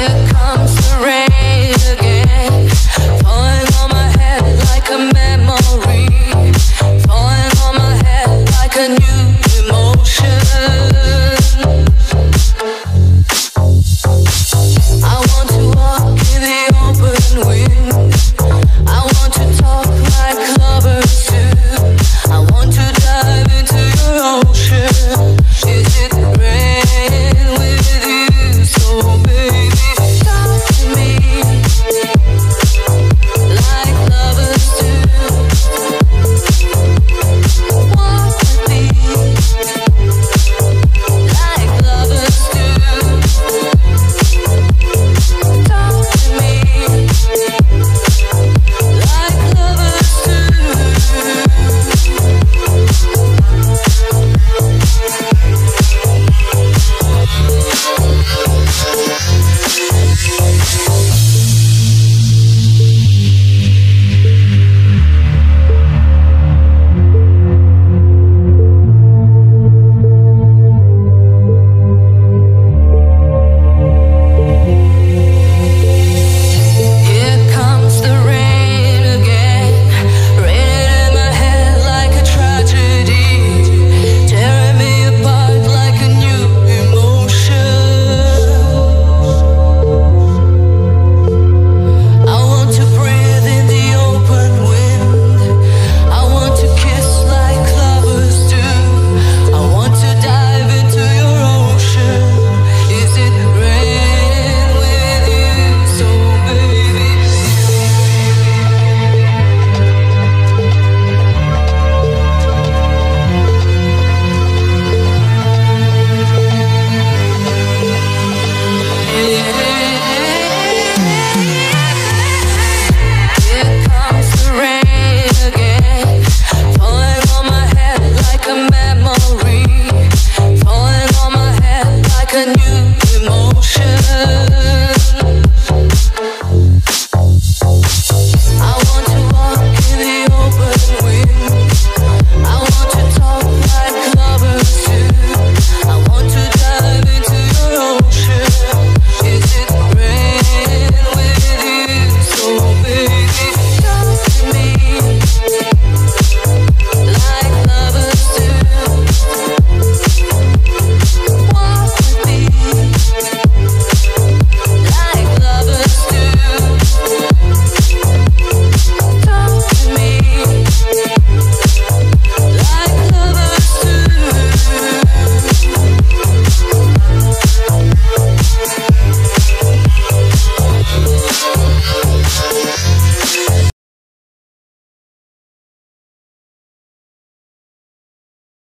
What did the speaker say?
Here comes the rain again. Pulling